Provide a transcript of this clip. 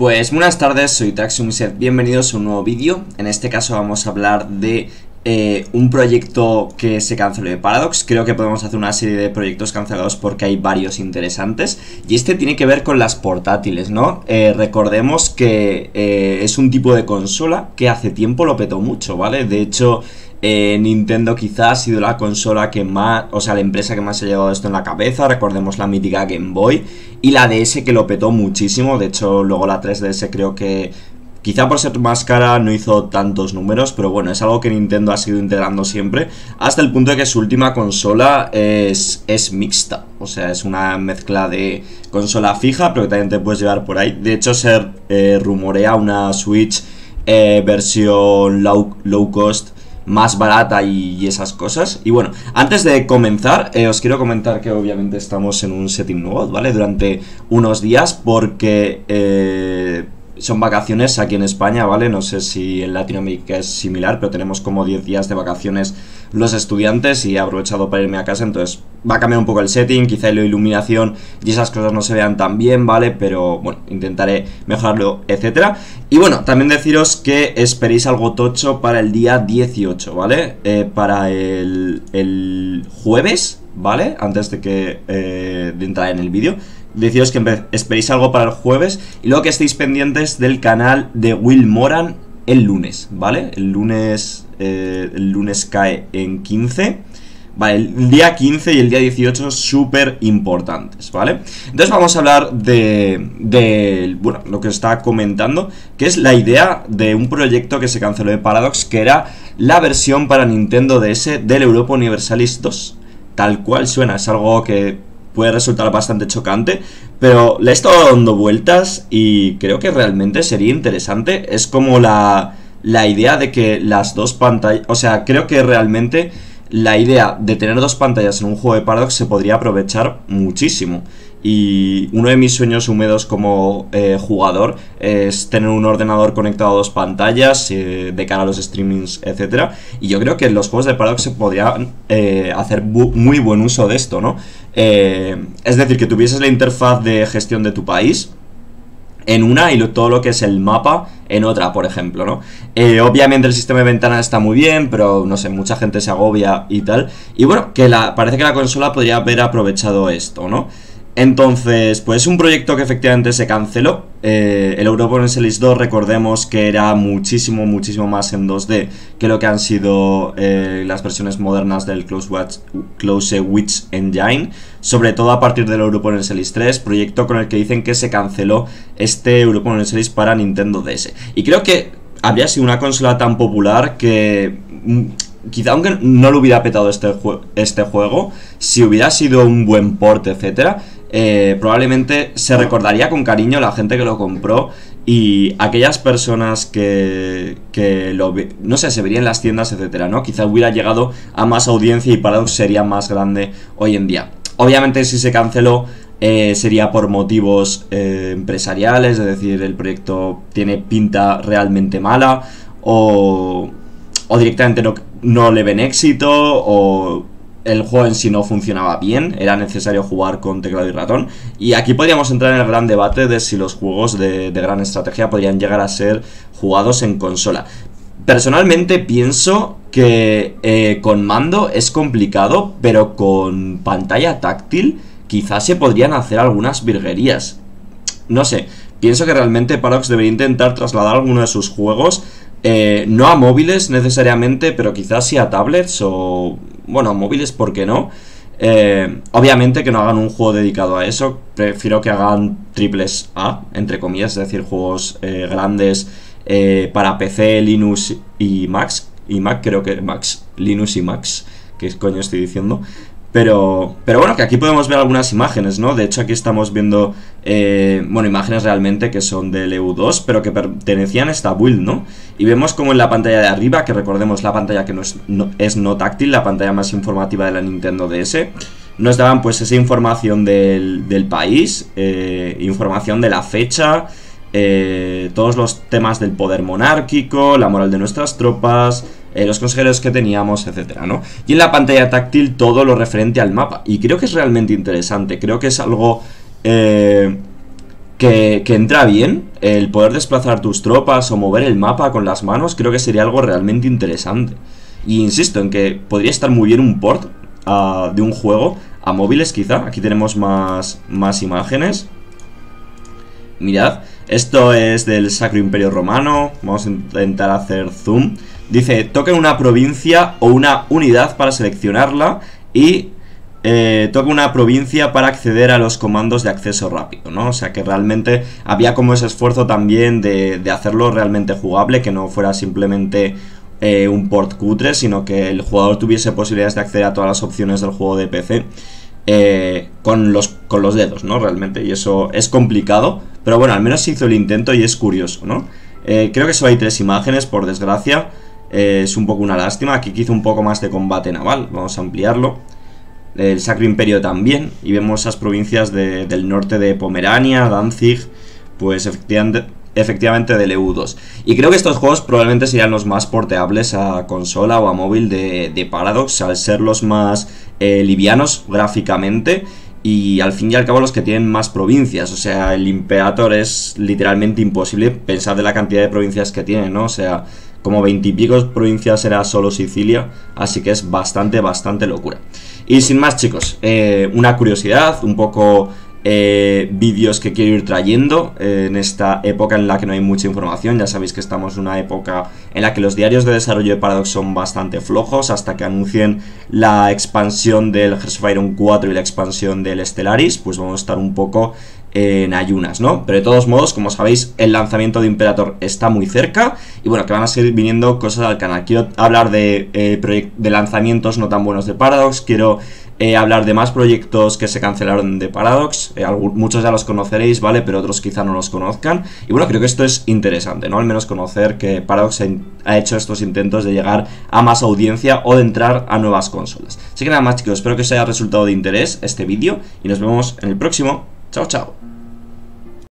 Pues buenas tardes, soy Traxiumiset, bienvenidos a un nuevo vídeo. En este caso vamos a hablar de eh, un proyecto que se canceló de Paradox. Creo que podemos hacer una serie de proyectos cancelados porque hay varios interesantes. Y este tiene que ver con las portátiles, ¿no? Eh, recordemos que eh, es un tipo de consola que hace tiempo lo petó mucho, ¿vale? De hecho, Nintendo quizás ha sido la consola que más, o sea, la empresa que más se ha llevado esto en la cabeza. Recordemos la mítica Game Boy y la DS que lo petó muchísimo. De hecho, luego la 3DS creo que Quizá por ser más cara no hizo tantos números, pero bueno, es algo que Nintendo ha sido integrando siempre, hasta el punto de que su última consola es, es mixta, o sea, es una mezcla de consola fija, pero que también te puedes llevar por ahí. De hecho, se eh, rumorea una Switch eh, versión low, low cost más barata y, esas cosas. Y bueno, antes de comenzar, eh, os quiero comentar que obviamente estamos en un setting nuevo, ¿vale? Durante unos días porque... Eh, son vacaciones aquí en España, ¿vale? No sé si en Latinoamérica es similar, pero tenemos como 10 días de vacaciones los estudiantes y he aprovechado para irme a casa, entonces va a cambiar un poco el setting, quizá la iluminación y esas cosas no se vean tan bien, ¿vale? Pero bueno, intentaré mejorarlo, etcétera. Y bueno, también deciros que esperéis algo tocho para el día 18, ¿vale? Eh, para el, el, jueves, ¿vale? Antes de que eh, de entrar en el vídeo deciros que esperéis algo para el jueves y luego que estéis pendientes del canal de Will Moran el lunes, ¿vale? El lunes, eh, el lunes cae en 15. Vale, el día 15 y el día 18 súper importantes, ¿vale? Entonces vamos a hablar de, de, bueno, lo que estaba comentando, que es la idea de un proyecto que se canceló de Paradox, que era la versión para Nintendo DS del Europa Universalis 2. Tal cual suena, es algo que puede resultar bastante chocante, pero le he estado dando vueltas y creo que realmente sería interesante. Es como la, la idea de que las dos pantallas, o sea, creo que realmente la idea de tener dos pantallas en un juego de Paradox se podría aprovechar muchísimo. Y uno de mis sueños húmedos como eh, jugador es tener un ordenador conectado a dos pantallas eh, de cara a los streamings, etc. Y yo creo que los juegos de Paradox se podría eh, hacer muy buen uso de esto, ¿no? es decir, que tuvieses la interfaz de gestión de tu país en una y todo lo que es el mapa en otra, por ejemplo, ¿no? obviamente el sistema de ventanas está muy bien, pero no sé, mucha gente se agobia y tal. Y bueno, que la, parece que la consola podría haber aprovechado esto, ¿no? Entonces, pues es un proyecto que efectivamente se canceló. Eh, el Europa Universalis 2, recordemos que era muchísimo, muchísimo más en 2D que lo que han sido eh, las versiones modernas del Close, Witch Engine. Sobre todo a partir del Europa Universalis 3, proyecto con el que dicen que se canceló este Europa Universalis para Nintendo DS. Y creo que habría sido una consola tan popular que mm, quizá aunque no lo hubiera petado este, este juego, si hubiera sido un buen port, etcétera, eh, probablemente se recordaría con cariño la gente que lo compró y aquellas personas que, que lo, no sé, se verían en las tiendas, etcétera, ¿no? Quizá hubiera llegado a más audiencia y Paradox sería más grande hoy en día. Obviamente si se canceló eh, sería por motivos eh, empresariales, es decir, el proyecto tiene pinta realmente mala o, o directamente no, no le ven éxito o el juego en sí no funcionaba bien, era necesario jugar con teclado y ratón. Y aquí podríamos entrar en el gran debate de si los juegos de, gran estrategia podrían llegar a ser jugados en consola. Personalmente pienso que eh, con mando es complicado, pero con pantalla táctil quizás se podrían hacer algunas virguerías. No sé, pienso que realmente Paradox debería intentar trasladar alguno de sus juegos eh, no a móviles necesariamente, pero quizás sí a tablets o... Bueno, a móviles, ¿por qué no? Eh, obviamente que no hagan un juego dedicado a eso, prefiero que hagan triples A, entre comillas, es decir, juegos eh, grandes para PC, Linux y Max. Y Mac creo que Max, Linux y Max, ¿qué coño estoy diciendo? Pero, pero bueno, que aquí podemos ver algunas imágenes, ¿no? De hecho, aquí estamos viendo, eh, bueno, imágenes realmente que son del EU2, pero que pertenecían a esta build, ¿no? Y vemos como en la pantalla de arriba, que recordemos la pantalla que no es no, es no táctil, la pantalla más informativa de la Nintendo DS, nos daban pues esa información del, del país, eh, información de la fecha, eh, todos los temas del poder monárquico, la moral de nuestras tropas, eh, los consejeros que teníamos, etcétera, ¿no? Y en la pantalla táctil todo lo referente al mapa. Y creo que es realmente interesante. Creo que es algo. Eh, que, que, entra bien. El poder desplazar tus tropas o mover el mapa con las manos creo que sería algo realmente interesante. Y insisto en que podría estar muy bien un port uh, de un juego a móviles quizá. Aquí tenemos más, más imágenes. Mirad, esto es del Sacro Imperio Romano. Vamos a intentar hacer zoom. Dice, toquen una provincia o una unidad para seleccionarla y eh, toca una provincia para acceder a los comandos de acceso rápido, ¿no? O sea que realmente había como ese esfuerzo también de, de hacerlo realmente jugable, que no fuera simplemente eh, un port cutre, sino que el jugador tuviese posibilidades de acceder a todas las opciones del juego de PC eh, con, los, con los dedos, ¿no? Realmente, y eso es complicado, pero bueno, al menos se hizo el intento y es curioso, ¿no? Creo que solo hay tres imágenes, por desgracia, es un poco una lástima, aquí hizo un poco más de combate naval, vamos a ampliarlo. El Sacro Imperio también, y vemos esas provincias del norte de Pomerania, Danzig, pues efectivamente efectivamente del EU2. Y creo que estos juegos probablemente serían los más porteables a consola o a móvil de, Paradox, al ser los más eh, livianos gráficamente y al fin y al cabo los que tienen más provincias. O sea, el Imperator es literalmente imposible pensar de la cantidad de provincias que tiene, ¿no? O sea, como veintipicos provincias era solo Sicilia, así que es bastante, bastante locura. Y sin más chicos, eh, una curiosidad, un poco eh, vídeos que quiero ir trayendo eh, en esta época en la que no hay mucha información. Ya sabéis que estamos en una época en la que los diarios de desarrollo de Paradox son bastante flojos hasta que anuncien la expansión del Hearts of Iron 4 y la expansión del Stellaris, pues vamos a estar un poco en ayunas, ¿no? Pero de todos modos, como sabéis, el lanzamiento de Imperator está muy cerca y bueno, que van a seguir viniendo cosas al canal. Quiero hablar de, eh, de lanzamientos no tan buenos de Paradox, quiero eh, hablar de más proyectos que se cancelaron de Paradox. Eh, muchos ya los conoceréis, ¿vale? Pero otros quizá no los conozcan. Y bueno, creo que esto es interesante, ¿no? Al menos conocer que Paradox ha hecho estos intentos de llegar a más audiencia o de entrar a nuevas consolas. Así que nada más chicos, espero que os haya resultado de interés este vídeo y nos vemos en el próximo. Chao, chao.